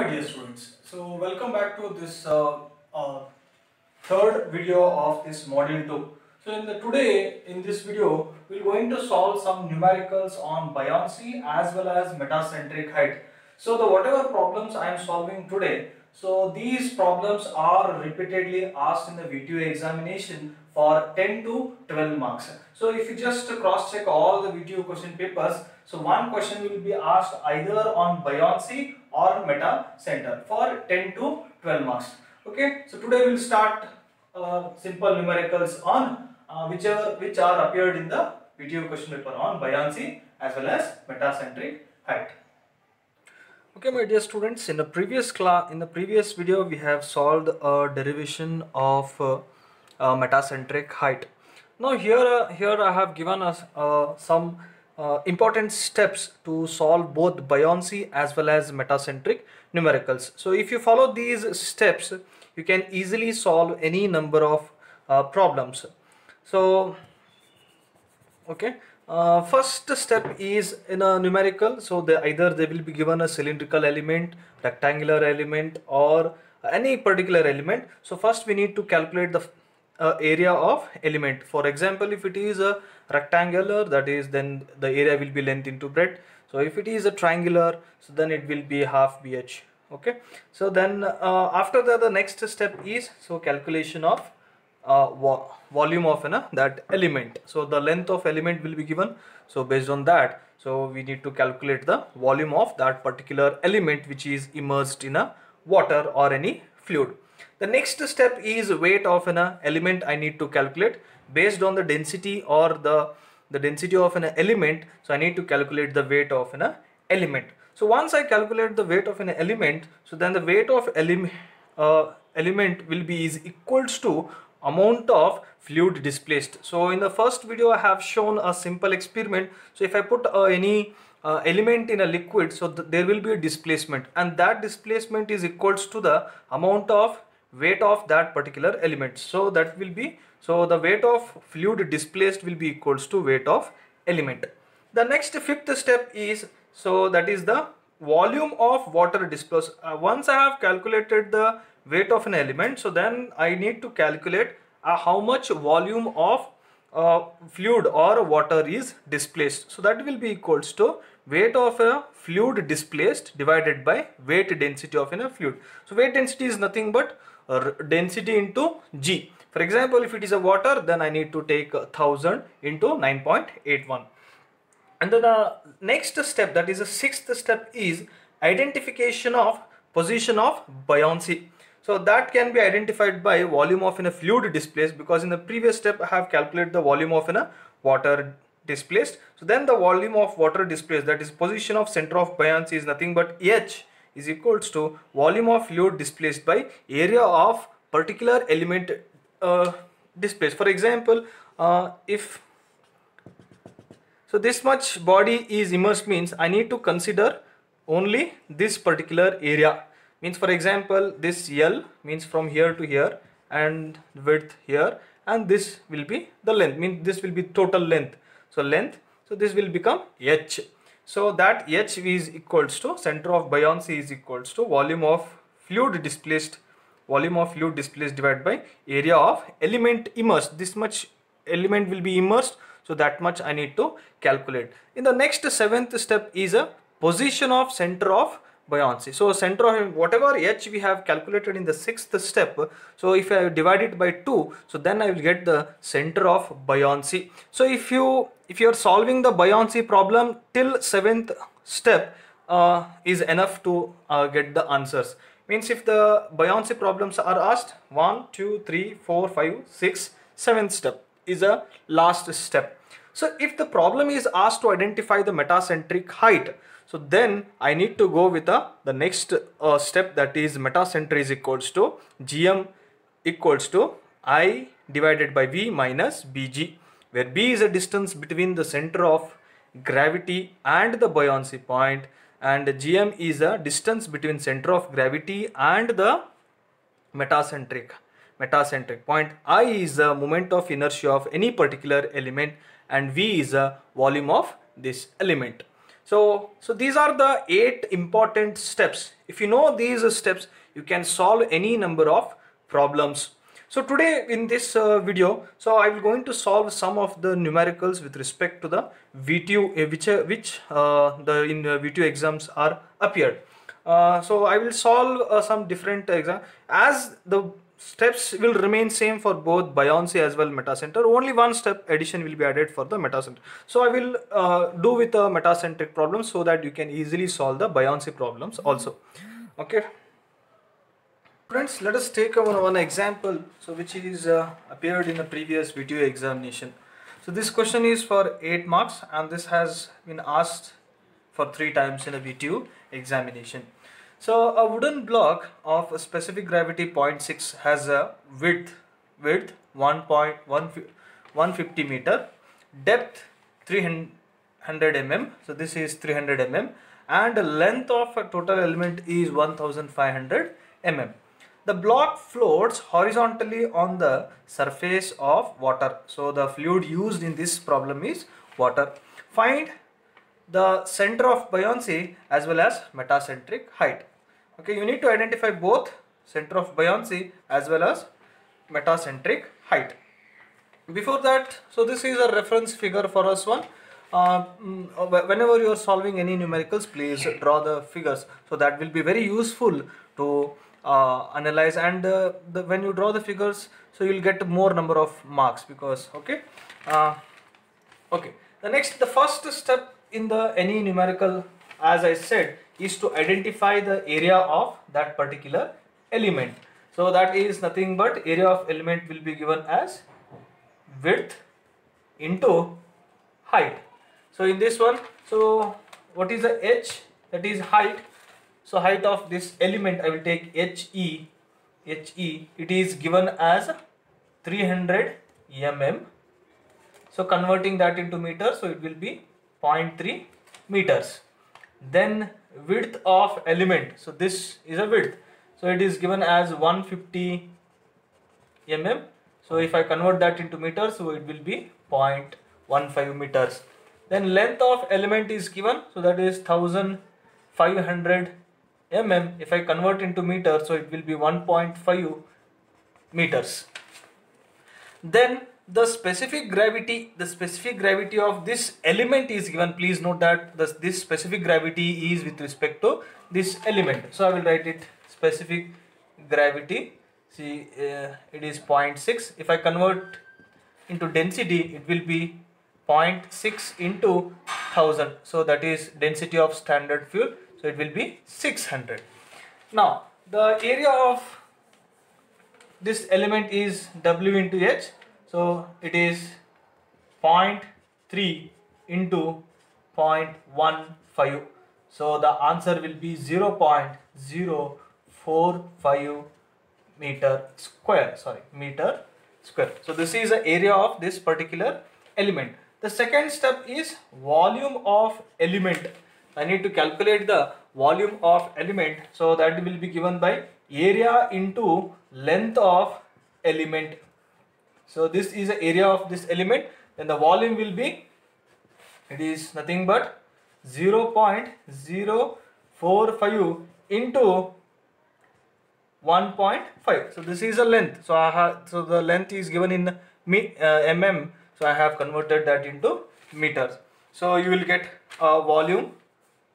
My dear students, so welcome back to this uh, uh, third video of this module 2. So in the today in this video we're going to solve some numericals on buoyancy as well as metacentric height. So the whatever problems I am solving today, so these problems are repeatedly asked in the VTU examination for 10 to 12 marks. So if you just cross check all the VTU question papers, so one question will be asked either on buoyancy or meta center for 10 to 12 marks. Okay, so today we'll start uh, simple numericals on uh, whichever which are appeared in the VTU question paper on buoyancy as well as metacentric height. Okay, my dear students, in the previous class, in the previous video, we have solved a derivation of uh, uh, metacentric height. Now here, uh, here I have given us uh, some uh, important steps to solve both buoyancy as well as metacentric numericals. So if you follow these steps, you can easily solve any number of uh, problems. So, okay. Uh, first step is in a numerical. So they either they will be given a cylindrical element, rectangular element or any particular element. So first we need to calculate the uh, area of element. For example, if it is a rectangular that is then the area will be length into breadth. So if it is a triangular so then it will be half BH. Okay. So then uh, after that the next step is so calculation of uh, vo volume of that element. So the length of element will be given. So based on that, so we need to calculate the volume of that particular element which is immersed in a water or any fluid. The next step is weight of an uh, element I need to calculate based on the density or the the density of an element. So I need to calculate the weight of an uh, element. So once I calculate the weight of an element, so then the weight of element uh, element will be is equals to amount of fluid displaced. So in the first video I have shown a simple experiment. So if I put uh, any uh, element in a liquid so th there will be a displacement and that displacement is equals to the amount of weight of that particular element. So that will be so the weight of fluid displaced will be equals to weight of element. The next fifth step is so that is the volume of water displaced. Uh, once I have calculated the weight of an element so then I need to calculate uh, how much volume of uh, fluid or water is displaced so that will be equals to weight of a fluid displaced divided by weight density of a fluid so weight density is nothing but density into g. For example if it is a water then I need to take 1000 into 9.81 and then the next step that is the sixth step is identification of position of buoyancy. So that can be identified by volume of in a fluid displaced because in the previous step I have calculated the volume of in a water displaced. So then the volume of water displaced that is position of center of buoyancy is nothing but H is equals to volume of fluid displaced by area of particular element uh, displaced. For example, uh, if so this much body is immersed means I need to consider only this particular area. Means for example this L means from here to here and width here and this will be the length. Means this will be total length. So length so this will become H so that H is equals to center of buoyancy is equals to volume of fluid displaced volume of fluid displaced divided by area of element immersed. This much element will be immersed so that much I need to calculate. In the next seventh step is a position of center of buoyancy. So center of whatever h we have calculated in the sixth step. So if I divide it by 2, so then I will get the center of buoyancy. So if you if you are solving the buoyancy problem till seventh step uh, is enough to uh, get the answers. Means if the buoyancy problems are asked 1, 2, 3, 4, 5, 6, 7th step is a last step. So if the problem is asked to identify the metacentric height, so then I need to go with a, the next uh, step that is metacenter is equals to gm equals to i divided by v minus bg where b is a distance between the center of gravity and the buoyancy point and gm is a distance between center of gravity and the metacentric metacentric point. I is the moment of inertia of any particular element and v is the volume of this element So, so these are the eight important steps. If you know these steps, you can solve any number of problems. So today in this uh, video, so I will going to solve some of the numericals with respect to the VTU, uh, which uh, which the in VTU exams are appeared. Uh, so I will solve uh, some different exam as the steps will remain same for both buoyancy as well metacenter only one step addition will be added for the metacenter so i will uh, do with a metacentric problem so that you can easily solve the buoyancy problems also. Okay? Friends let us take one, one example so which is uh, appeared in the previous VTU examination. So this question is for 8 marks and this has been asked for 3 times in a VTU examination so a wooden block of a specific gravity 0.6 has a width width 1.150 meter, depth 300 mm. So this is 300 mm and the length of a total element is 1500 mm. The block floats horizontally on the surface of water. So the fluid used in this problem is water. Find the center of buoyancy as well as metacentric height okay you need to identify both center of buoyancy as well as metacentric height. Before that so this is a reference figure for us one. Uh, mm, whenever you are solving any numericals please draw the figures. So that will be very useful to uh, analyze and uh, the, when you draw the figures so you'll get more number of marks because okay? Uh, okay the next the first step in the any numerical as I said is to identify the area of that particular element. So that is nothing but area of element will be given as width into height. So in this one, so what is the h? That is height. So height of this element I will take HE. HE it is given as 300 mm. So converting that into meters, so it will be 0.3 meters then width of element. So this is a width. So it is given as 150 mm. So if I convert that into meters so it will be 0.15 meters. Then length of element is given. So that is 1500 mm. If I convert into meters so it will be 1.5 meters. Then the specific gravity the specific gravity of this element is given. Please note that this, this specific gravity is with respect to this element. So i will write it specific gravity. See uh, it is 0.6 if i convert into density it will be 0.6 into 1000 so that is density of standard fuel. So it will be 600 now the area of this element is w into h so it is 0.3 into 0.15. So the answer will be 0.045 meter square. Sorry, meter square. So this is the area of this particular element. The second step is volume of element. I need to calculate the volume of element. So that will be given by area into length of element so this is the area of this element. Then the volume will be it is nothing but 0 0.045 into 1.5 so this is a length. So I have so the length is given in me, uh, mm. So I have converted that into meters. So you will get a volume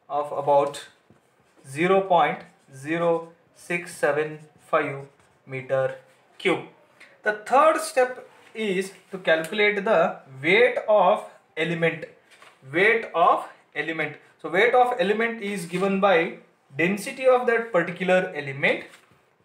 of about 0 0.0675 meter cube the third step is to calculate the weight of element. Weight of element. So weight of element is given by density of that particular element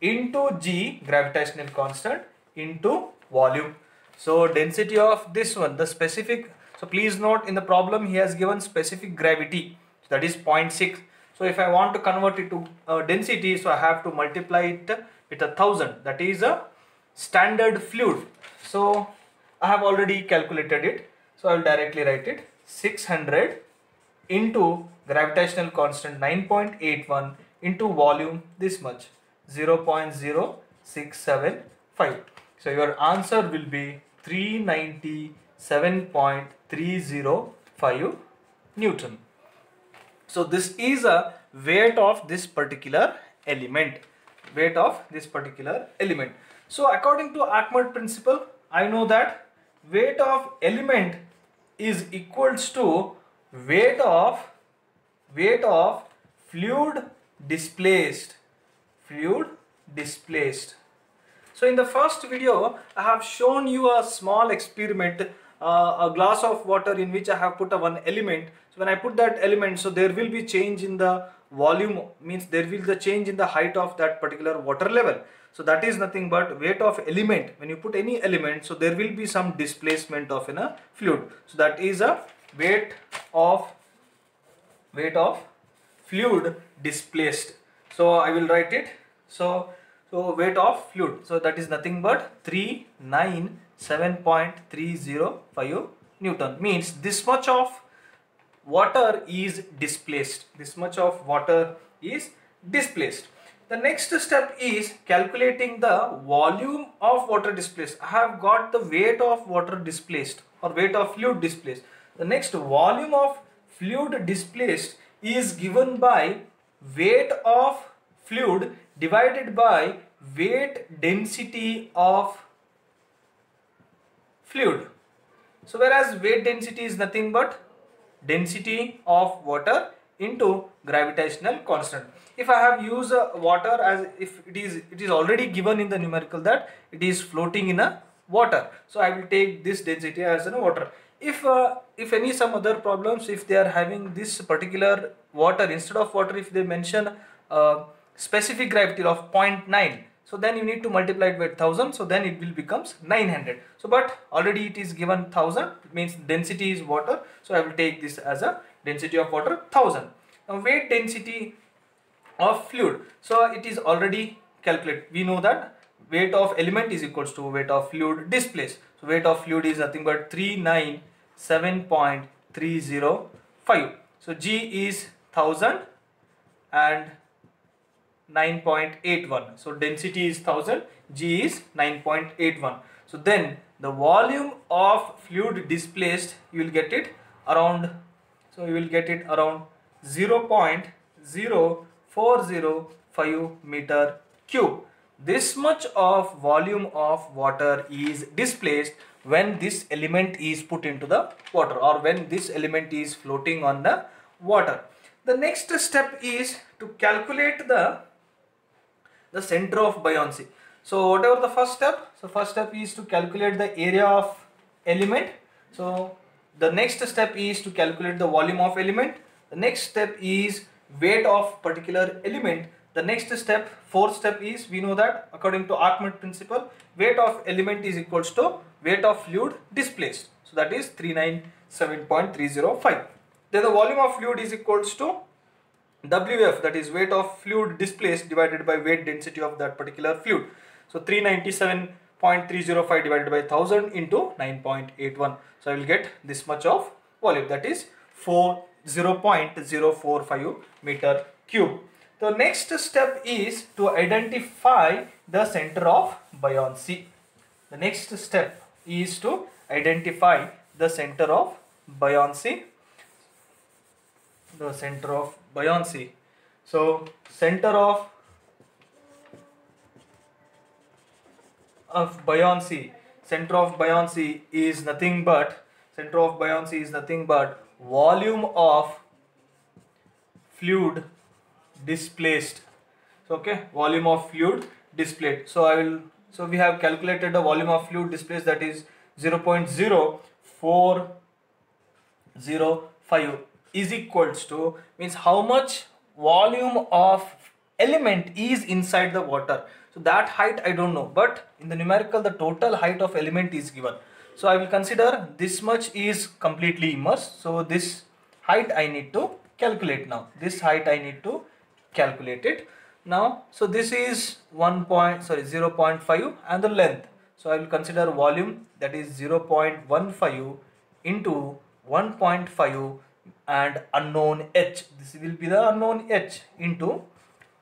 into g gravitational constant into volume. So density of this one the specific so please note in the problem he has given specific gravity that is 0.6 so if I want to convert it to uh, density so I have to multiply it with a thousand that is a standard fluid. So I have already calculated it. So I will directly write it 600 into gravitational constant 9.81 into volume this much 0.0675. So your answer will be 397.305 Newton. So this is a weight of this particular element. Weight of this particular element. So according to Archimedes principle, I know that weight of element is equals to weight of weight of fluid displaced fluid displaced. So in the first video i have shown you a small experiment uh, a glass of water in which i have put a one element. So when i put that element so there will be change in the volume means there will be the change in the height of that particular water level so that is nothing but weight of element. When you put any element so there will be some displacement of in a fluid. So that is a weight of weight of fluid displaced. So i will write it. So so weight of fluid. So that is nothing but 397.305 newton. Means this much of water is displaced. This much of water is displaced the next step is calculating the volume of water displaced i have got the weight of water displaced or weight of fluid displaced the next volume of fluid displaced is given by weight of fluid divided by weight density of fluid. So whereas weight density is nothing but density of water into gravitational constant. If I have used uh, water as if it is it is already given in the numerical that it is floating in a water. So I will take this density as a water if uh, if any some other problems if they are having this particular water instead of water if they mention uh, specific gravity of 0.9 so then you need to multiply it by 1000 so then it will becomes 900 so but already it is given 1000 means density is water so i will take this as a density of water 1000 now weight density of fluid. So it is already calculated. We know that weight of element is equals to weight of fluid displaced. So weight of fluid is nothing but 397.305 so G is 1000 and 9.81 so density is 1000 G is 9.81 so then the volume of fluid displaced you will get it around so you will get it around 0.0405 meter cube this much of volume of water is displaced when this element is put into the water or when this element is floating on the water. The next step is to calculate the, the center of buoyancy. So whatever the first step, so first step is to calculate the area of element. So the next step is to calculate the volume of element. The next step is weight of particular element the next step, fourth step is we know that according to Archimedes principle, weight of element is equals to weight of fluid displaced. So that is 397.305. Then the volume of fluid is equals to WF that is weight of fluid displaced divided by weight density of that particular fluid. So 397.305 divided by 1000 into 9.81. So I will get this much of volume that is 4 0.045 meter cube. The next step is to identify the center of buoyancy. The next step is to identify the center of buoyancy. The center of buoyancy. So center of of buoyancy center of buoyancy is nothing but center of buoyancy is nothing but volume of fluid displaced. So okay? Volume of fluid displaced so i will so we have calculated the volume of fluid displaced that is 0.0405 is equals to means how much volume of element is inside the water so that height i don't know. But in the numerical the total height of element is given. So i will consider this much is completely immersed. So this height i need to calculate now. This height i need to calculate it. Now so this is 1 point sorry 0 0.5 and the length. So I will consider volume that is 0 0.15 into 1.5 and unknown h. This will be the unknown h into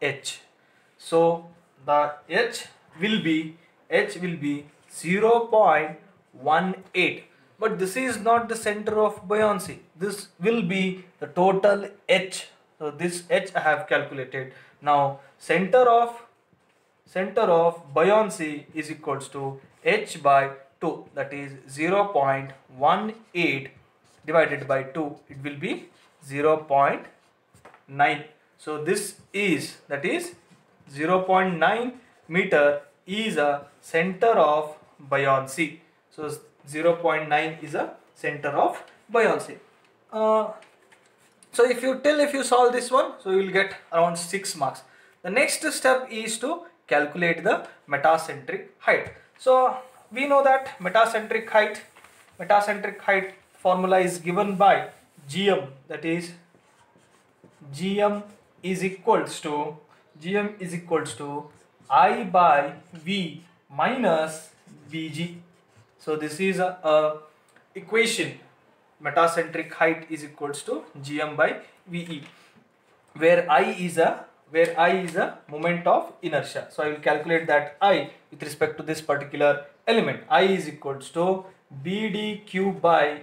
h. So the h will be h will be 0 0.18 but this is not the center of buoyancy. This will be the total h. So this h I have calculated. Now center of center of buoyancy is equals to h by 2 that is 0.18 divided by 2 it will be 0.9 so this is that is 0.9 meter is a center of buoyancy so 0.9 is a center of buoyancy uh, so if you tell if you solve this one so you will get around 6 marks. The next step is to calculate the metacentric height. So we know that metacentric height metacentric height formula is given by gm that is gm is equals to gm is equals to i by v minus bg so this is a, a equation. Metacentric height is equals to gm by ve where i is a where i is a moment of inertia. So i will calculate that i with respect to this particular element. I is equals to bd cube by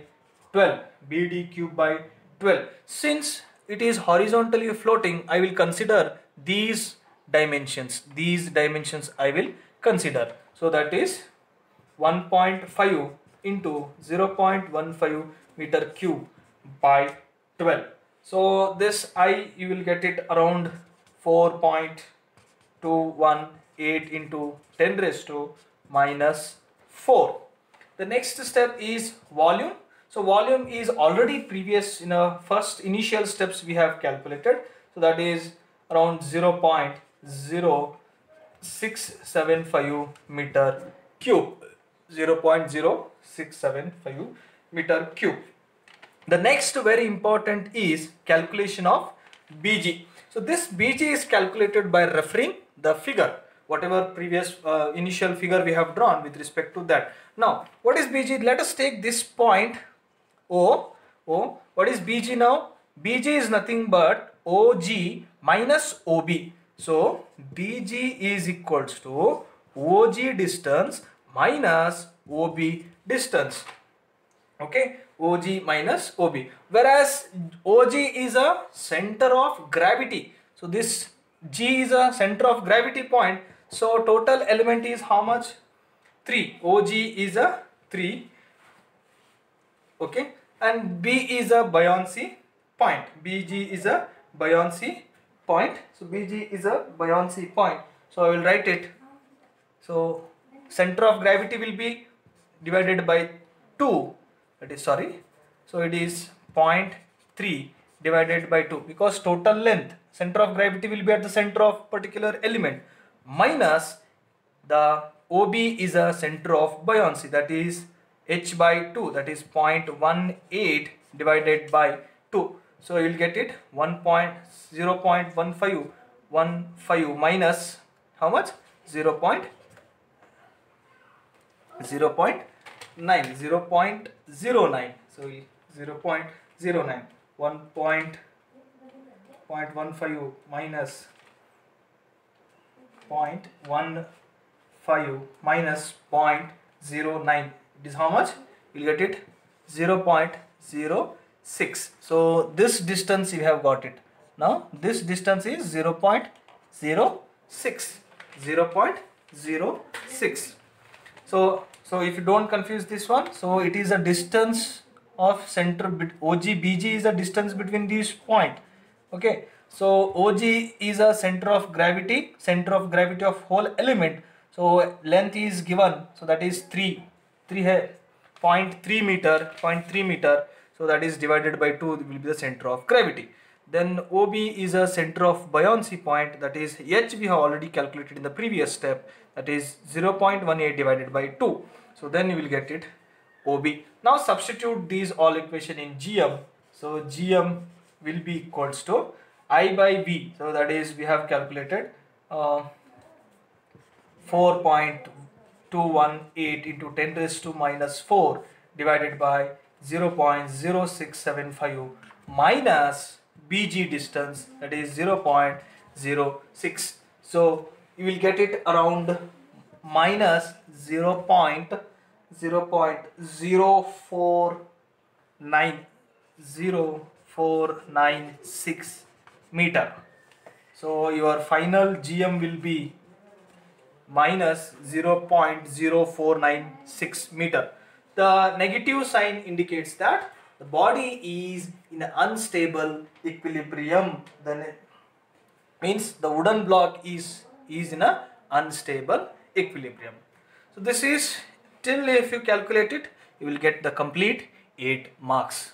12 bd cube by 12 since it is horizontally floating i will consider these dimensions these dimensions i will consider. So that is 1.5 into 0.15 meter cube by 12 so this i you will get it around 4.218 into 10 raised to minus 4 the next step is volume. So volume is already previous in a first initial steps we have calculated. So that is around 0.0675 meter cube. 0.0675 meter cube. The next very important is calculation of bg so this bg is calculated by referring the figure whatever previous uh, initial figure we have drawn with respect to that. Now what is bg let us take this point. O o what is bg now? Bg is nothing but og minus ob so bg is equals to og distance minus ob distance. Okay? Og minus ob whereas og is a center of gravity. So this g is a center of gravity point. So total element is how much? 3 og is a 3 okay? And b is a buoyancy point. Bg is a buoyancy point. So bg is a buoyancy point. So i will write it. So center of gravity will be divided by 2 that is sorry. So it is 0.3 divided by 2 because total length center of gravity will be at the center of particular element. Minus the OB is a center of buoyancy that is h by 2 that is 0.18 divided by 2 so you will get it 1 point 0 0.15 minus how much? 0 point 0 0.9 0 0.09 so 0 0.09 1 point 0.15 minus 0.15 minus 0.09 it is how much? You will get it 0 0.06 so this distance you have got it. Now this distance is 0 0.06 0 0.06 so so if you don't confuse this one so it is a distance of center bit og bg is a distance between these point. Okay? So og is a center of gravity center of gravity of whole element. So length is given. So that is 3 3 eh, hai 0.3 meter 0.3 meter so that is divided by 2 will be the center of gravity. Then OB is a center of buoyancy point that is H we have already calculated in the previous step that is 0.18 divided by 2 so then you will get it OB now substitute these all equation in GM so GM will be equals to I by V. So that is we have calculated uh, 4.218 into 10 raised to minus 4 divided by 0.0675 minus BG distance that is 0.06 so you will get it around minus 0. 0.0490 496 meter. So your final GM will be minus 0.0496 meter. The negative sign indicates that the body is in an unstable equilibrium. Then means the wooden block is is in a unstable equilibrium. So this is till if you calculate it, you will get the complete 8 marks.